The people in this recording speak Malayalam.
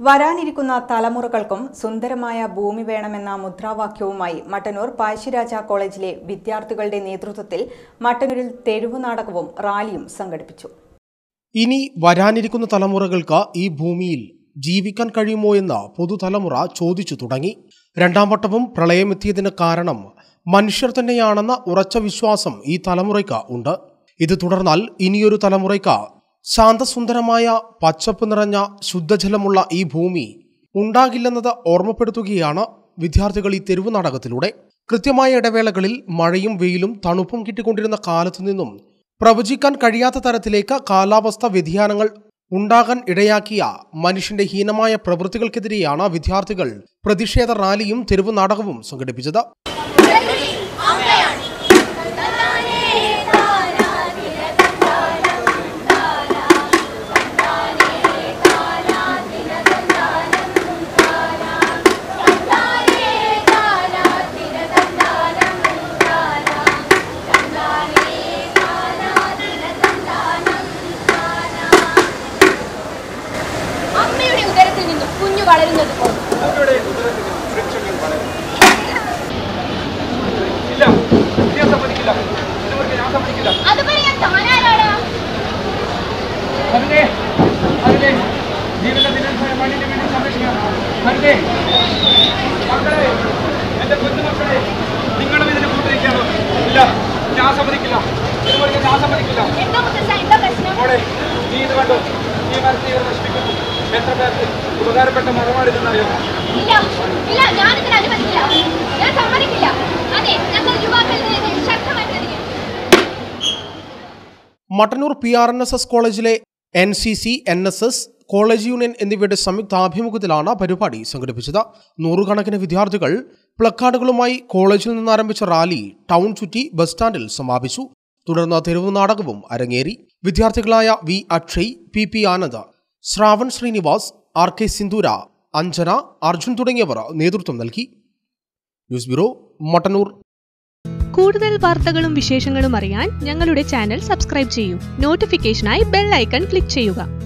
വരാനിരിക്കുന്ന തലമുറകൾക്കും സുന്ദരമായ ഭൂമി വേണമെന്ന മുദ്രാവാക്യവുമായി മട്ടന്നൂർ പാഴ്ശിരാജ കോളേജിലെ വിദ്യാർത്ഥികളുടെ നേതൃത്വത്തിൽ മട്ടന്നൂരിൽ തെരുവു നാടകവും റാലിയും സംഘടിപ്പിച്ചു. ഇനി വരാനിരിക്കുന്ന തലമുറകൾക്ക് ഈ ഭൂമിയിൽ ജീവിക്കാൻ കഴിയുമോ എന്ന പുതുതലമുറ ചോദിച്ചു തുടങ്ങി. രണ്ടാം വട്ടവും പ്രളയമെത്തിയതിന് കാരണം മനുഷ്യർ തന്നെയാണെന്ന ഉറച്ച വിശ്വാസം ഈ തലമുറയ്ക്ക് ഉണ്ട്. ഇത് തുടർന്നാൽ ഇനിയൊരു തലമുറയ്ക്ക് ശാന്തസുന്ദരമായ പച്ചപ്പ് നിറഞ്ഞ ശുദ്ധജലമുള്ള ഈ ഭൂമി ഉണ്ടാകില്ലെന്നത് ഓർമ്മപ്പെടുത്തുകയാണ് വിദ്യാർത്ഥികൾ ഈ തെരുവു നാടകത്തിലൂടെ. കൃത്യമായ ഇടവേളകളിൽ മഴയും വെയിലും തണുപ്പും കിട്ടിക്കൊണ്ടിരുന്ന കാലത്തു നിന്നും പ്രവചിക്കാൻ കഴിയാത്ത തരത്തിലേക്ക് കാലാവസ്ഥ വ്യതിയാനങ്ങൾ ഉണ്ടാകാൻ ഇടയാക്കിയ മനുഷ്യന്റെ ഹീനമായ പ്രവൃത്തികൾക്കെതിരെയാണ് വിദ്യാർത്ഥികൾ പ്രതിഷേധ റാലിയും തെരുവു നാടകവും സംഘടിപ്പിച്ചത്. വളരുന്നത്. അത് പറയാൻ താനാരാണ് അതിനെ അതിനെ ജീവിതത്തിന് മണ്ണിന് വേണ്ടി സംരക്ഷിക്കണം അതിനെ മക്കളെ എന്റെ കുഞ്ഞുമക്കളെ നിങ്ങളും ഇതിന് കൂട്ടിരിക്കുകയാണോ. ഇല്ല ഞാൻ സമ്മതിക്കില്ല. ഇതുവരെ ഞാൻ സമ്മതിക്കില്ല. മോളെ നീ ഇത് കണ്ടു? ഈ മരത്തെ ഇവർ നശിപ്പിക്കുന്നു. എത്ര പേർക്ക് ഉപകാരപ്പെട്ട ഇല്ല ഇല്ല ഞാനിതിന് അനുവദിക്കില്ല ഞാൻ സമ്മതിക്കില്ല. അതെ ഞങ്ങൾ Mattannur P R N S S കോളേജിലെ N C C N S S college union എന്നിവയുടെ സംയുക്താഭിമുഖ്യത്തിലാണ് പരിപാടി സംഘടിപ്പിച്ചത്. നൂറുകണക്കിന് വിദ്യാർത്ഥികൾ പ്ലക്കാർഡുകളുമായി കോളേജിൽ നിന്ന് ആരംഭിച്ച റാലി ടൗൺ ചുറ്റി ബസ് സ്റ്റാൻഡിൽ സമാപിച്ചു. തുടർന്ന് തെരുവു നാടകവും അരങ്ങേറി. വിദ്യാർത്ഥികളായ V Akshay P P Anand Shravan Srinivas R K Sindura Anjana Arjun തുടങ്ങിയവർ നേതൃത്വം നൽകി. News bureau Mattannur. കൂടുതൽ വാർത്തകളും വിശേഷങ്ങളും അറിയാൻ ഞങ്ങളുടെ ചാനൽ സബ്സ്ക്രൈബ് ചെയ്യൂ. നോട്ടിഫിക്കേഷനായി ബെൽ ഐക്കൺ ക്ലിക്ക് ചെയ്യുക.